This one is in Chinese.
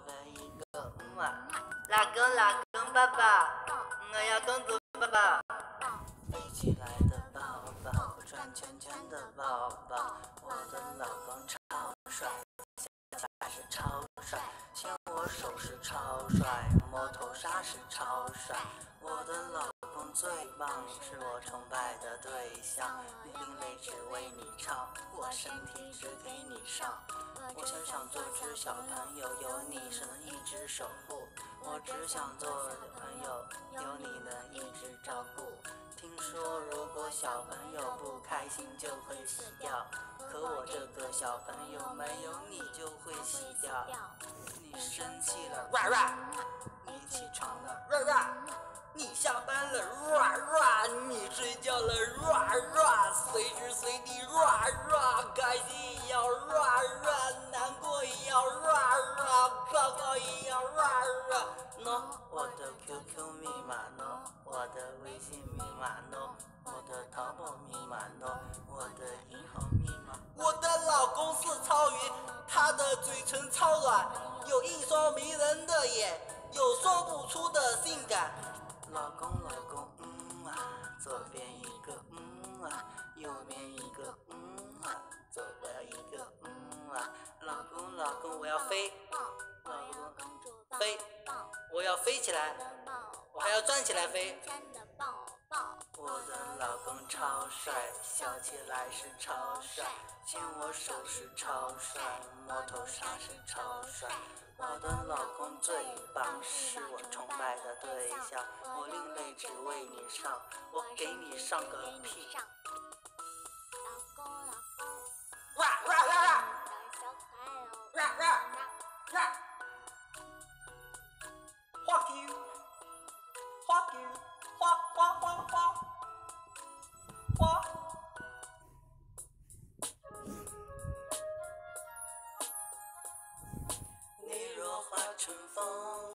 个一个嗯啊，老公老公抱抱，我要公主抱抱。飞起来的宝宝，转圈圈的宝宝，我的老公超帅，下来是超帅，牵我手是超帅，摸头杀是超帅，我的老最棒，是我崇拜的对象，另类只为你唱，我身体只给你上，我想想做只小朋友，有你是能一直守护，我只想做朋友，有你能一直照顾。听说如果小朋友不开心就会死掉，可我这个小朋友没有你就会死掉。你生气了你起床了你下班了，ra，ra 你睡觉了，ra，ra 随时随地，ra，ra 开心也要，ra，ra，难过也要，ra，高高也要，ra，no，我的 QQ 密码 no，我的微信密码 no，我的淘宝密码 no，我的银行密码。我的老公是超云，他的嘴唇超软，有一双迷人的眼，有说不出的性感。老公老公，嗯啊，左边一个嗯啊，右边一个嗯啊，左边一个嗯啊，老公老公我要飞，老公飞，我要飞起来，我还要转起来飞。我的老公超帅，笑起来是超帅，牵我手是超帅，摸头杀是超帅。我的老公最棒，是我卖的对象，我另类只为你上，我给你上个屁。春风。